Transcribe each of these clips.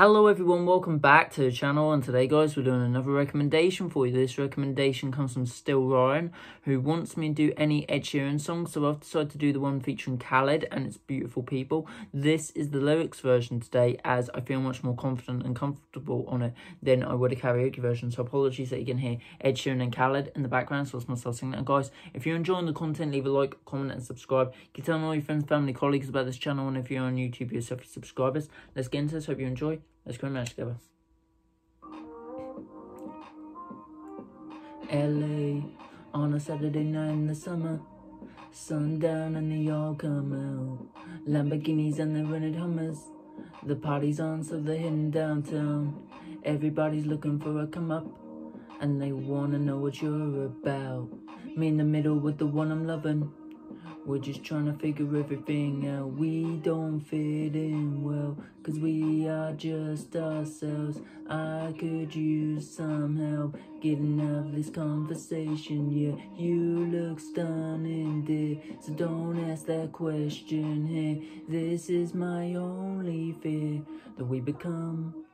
Hello everyone, welcome back to the channel and today guys we're doing another recommendation for you. This recommendation comes from Still Ryan who wants me to do any Ed Sheeran songs so I've decided to do the one featuring Khalid and it's Beautiful People. This is the lyrics version today as I feel much more confident and comfortable on it than I would a karaoke version so apologies that you can hear Ed Sheeran and Khalid in the background so it's myself singing that. Guys, if you're enjoying the content leave a like, comment and subscribe. You can tell all your friends, family, colleagues about this channel and if you're on YouTube yourself subscribers. Let's get into this, hope you enjoy. Let's go match together. LA on a Saturday night in the summer. Sundown and they all come out. Lamborghinis and they rented Hummers. The party's on, so they're heading downtown. Everybody's looking for a come up, and they wanna know what you're about. Me in the middle with the one I'm loving. We're just trying to figure everything out. We don't fit in well, cause we are just ourselves. I could use some help getting out of this conversation. Yeah, you look stunning, dear. So don't ask that question. Hey, this is my only fear that we become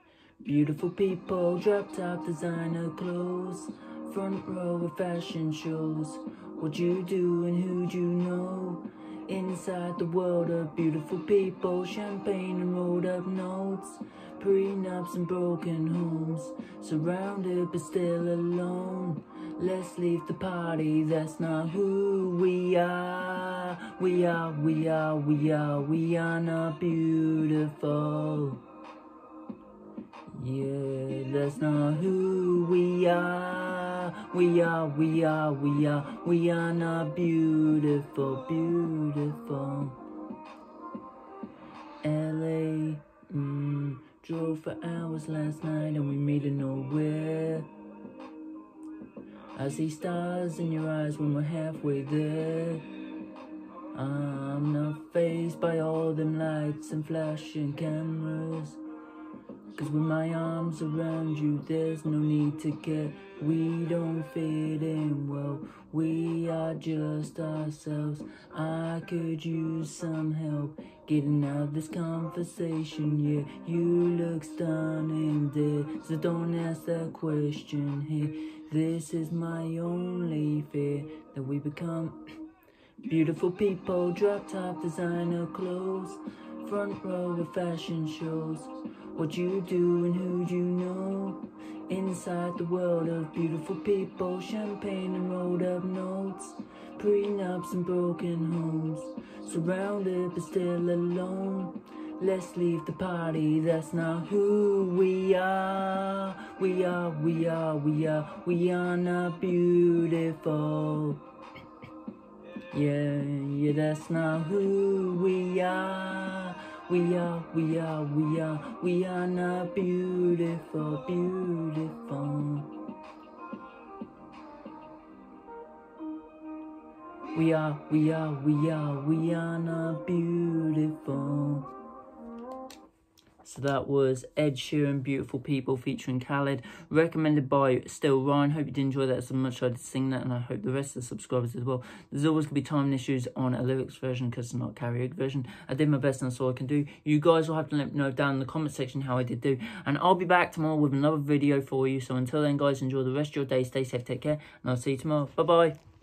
beautiful people. Drop top designer clothes, front row of fashion shows. What you do and who'd you know? Inside the world of beautiful people, champagne and rolled up notes, prenups and broken homes, surrounded but still alone. Let's leave the party, that's not who we are. We are, we are, we are, we are not beautiful. Yeah, that's not who we are. We are, we are, we are, we are not beautiful, beautiful. LA, mm, drove for hours last night and we made it nowhere. I see stars in your eyes when we're halfway there. I'm not phased by all them lights and flashing cameras. Cause with my arms around you, there's no need to care. We don't fit in well, we are just ourselves. I could use some help getting out of this conversation. Yeah, you look stunning, dear. So don't ask that question here. This is my only fear that we become beautiful people, drop top designer clothes, front row of fashion shows what you do and who you know. Inside the world of beautiful people, champagne and rolled up notes, prenups and broken homes, surrounded but still alone. Let's leave the party, that's not who we are. We are, we are, we are, we are not beautiful. Yeah, yeah, that's not who we are. We are, we are, we are, we are not beautiful, beautiful. We are, we are, we are, we are not beautiful. So that was Ed Sheeran, Beautiful People featuring Khalid, recommended by Still Ryan. Hope you did enjoy that as much I did sing that, and I hope the rest of the subscribers as well. There's always going to be timing issues on a lyrics version because it's not karaoke version. I did my best and that's all I can do. You guys will have to let me know down in the comment section how I did do. And I'll be back tomorrow with another video for you. So until then, guys, enjoy the rest of your day. Stay safe, take care, and I'll see you tomorrow. Bye-bye.